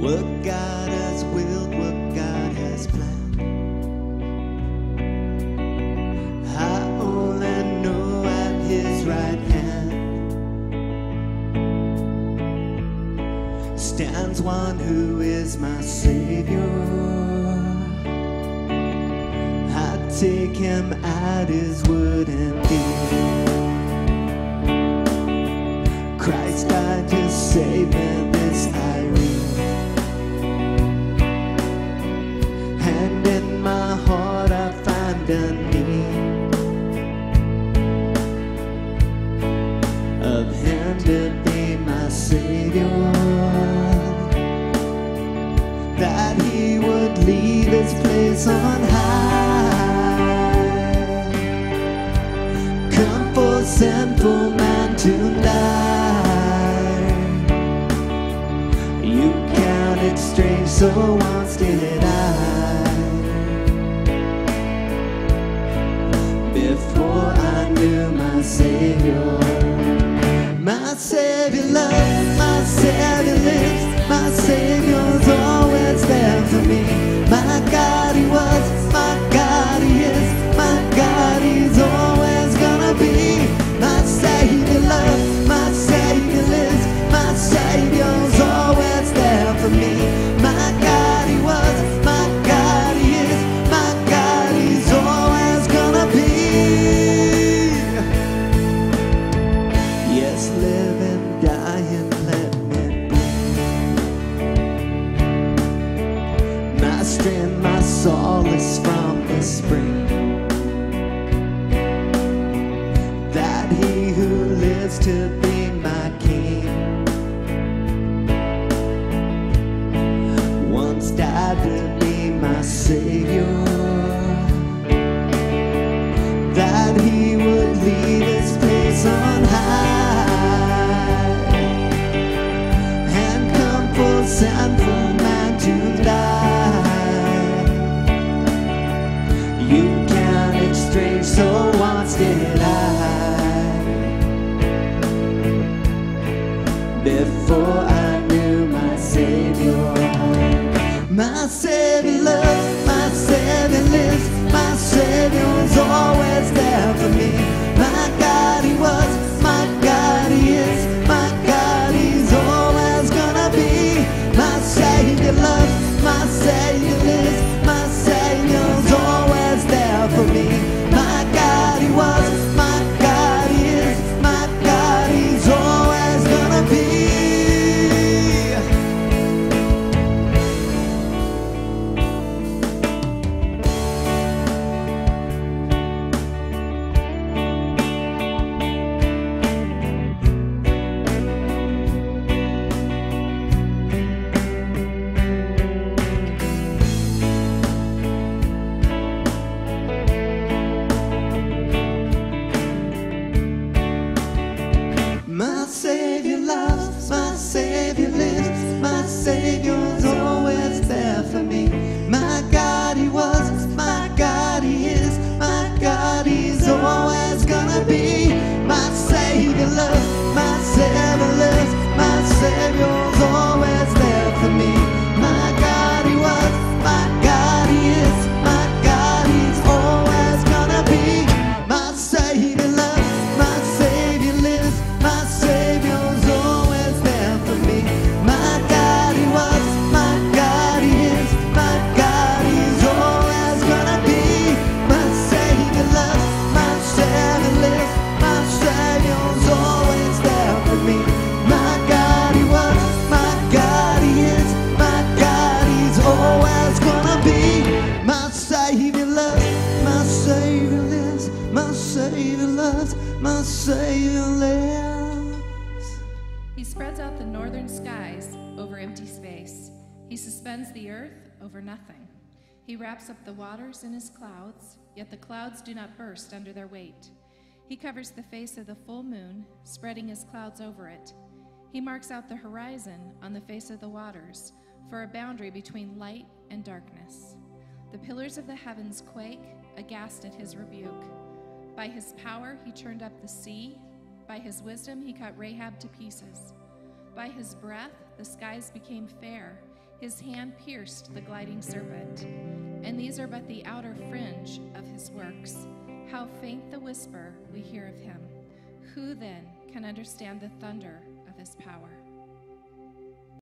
What God has willed, what God has planned. I only know at His right hand stands one who is my Savior. I take Him at His word and deed. Christ died to save me, this I read. That He would leave His place on high. Come for sinful man to tonight. You counted strange, so once strength, my solace from the spring. That he who lives to be my king once died to be my savior My Savior loves, My Savior loves, my Savior lives, my Savior's Savior loves, my Savior lives. He spreads out the northern skies over empty space. He suspends the earth over nothing. He wraps up the waters in his clouds, yet the clouds do not burst under their weight. He covers the face of the full moon, spreading his clouds over it. He marks out the horizon on the face of the waters for a boundary between light and darkness. The pillars of the heavens quake, aghast at his rebuke. By his power he turned up the sea. By his wisdom he cut Rahab to pieces. By his breath the skies became fair. His hand pierced the gliding serpent. And these are but the outer fringe of his works. How faint the whisper we hear of him. Who then can understand the thunder of his power?